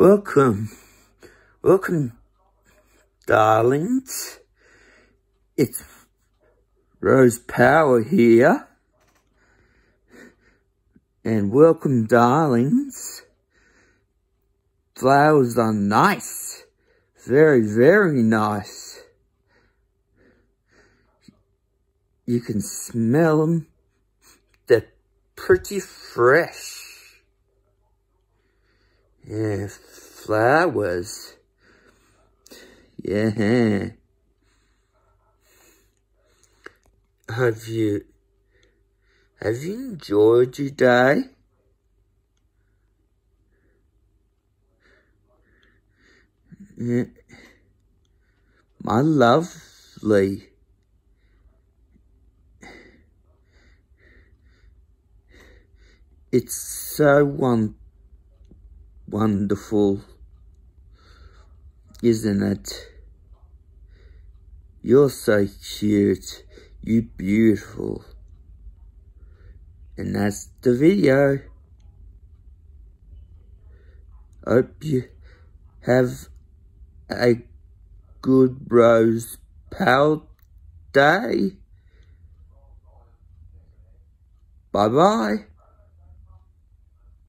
Welcome, welcome, darlings. It's Rose Power here. And welcome, darlings. Flowers are nice. Very, very nice. You can smell them. They're pretty fresh. Yeah, flowers. Yeah. Have you, have you enjoyed your day? Yeah. My lovely. It's so one wonderful, isn't it? You're so cute. You beautiful. And that's the video. Hope you have a good rose pal day. Bye bye.